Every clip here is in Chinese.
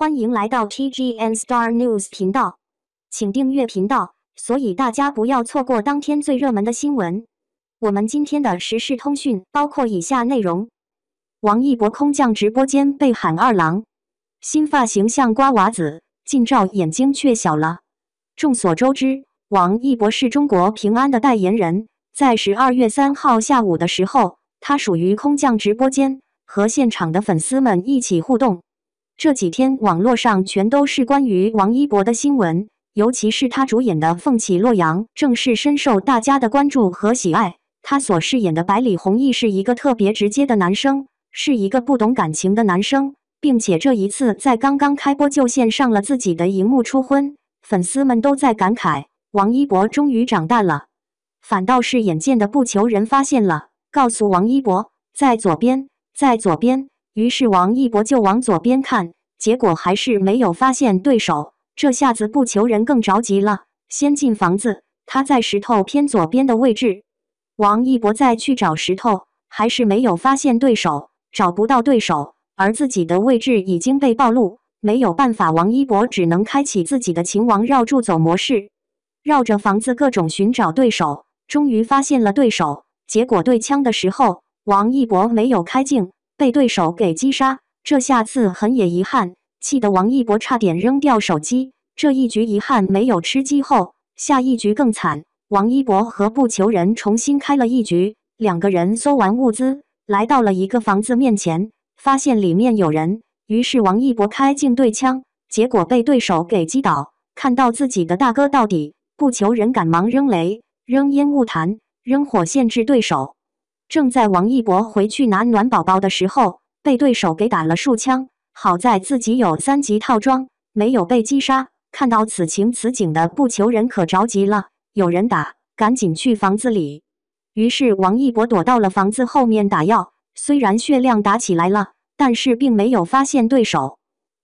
欢迎来到 TGN Star News 频道，请订阅频道，所以大家不要错过当天最热门的新闻。我们今天的时事通讯包括以下内容：王一博空降直播间被喊二郎，新发型像瓜娃子，近照眼睛却小了。众所周知，王一博是中国平安的代言人，在十二月三号下午的时候，他属于空降直播间，和现场的粉丝们一起互动。这几天网络上全都是关于王一博的新闻，尤其是他主演的《凤起洛阳》，正是深受大家的关注和喜爱。他所饰演的百里弘毅是一个特别直接的男生，是一个不懂感情的男生，并且这一次在刚刚开播就献上了自己的荧幕初婚，粉丝们都在感慨王一博终于长大了。反倒是眼见的不求人发现了，告诉王一博在左边，在左边。于是王一博就往左边看，结果还是没有发现对手。这下子不求人更着急了，先进房子，他在石头偏左边的位置。王一博再去找石头，还是没有发现对手，找不到对手，而自己的位置已经被暴露，没有办法，王一博只能开启自己的秦王绕柱走模式，绕着房子各种寻找对手，终于发现了对手。结果对枪的时候，王一博没有开镜。被对手给击杀，这下子很也遗憾，气得王一博差点扔掉手机。这一局遗憾没有吃鸡后，下一局更惨。王一博和不求人重新开了一局，两个人搜完物资，来到了一个房子面前，发现里面有人，于是王一博开镜对枪，结果被对手给击倒。看到自己的大哥到底，不求人赶忙扔雷、扔烟雾弹、扔火限制对手。正在王一博回去拿暖宝宝的时候，被对手给打了数枪。好在自己有三级套装，没有被击杀。看到此情此景的不求人可着急了，有人打，赶紧去房子里。于是王一博躲到了房子后面打药。虽然血量打起来了，但是并没有发现对手。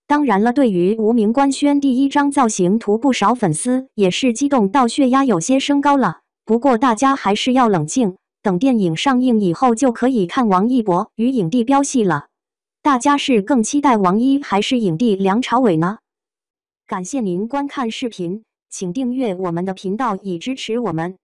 当然了，对于无名官宣第一张造型图，不少粉丝也是激动到血压有些升高了。不过大家还是要冷静。等电影上映以后，就可以看王一博与影帝飙戏了。大家是更期待王一还是影帝梁朝伟呢？感谢您观看视频，请订阅我们的频道以支持我们。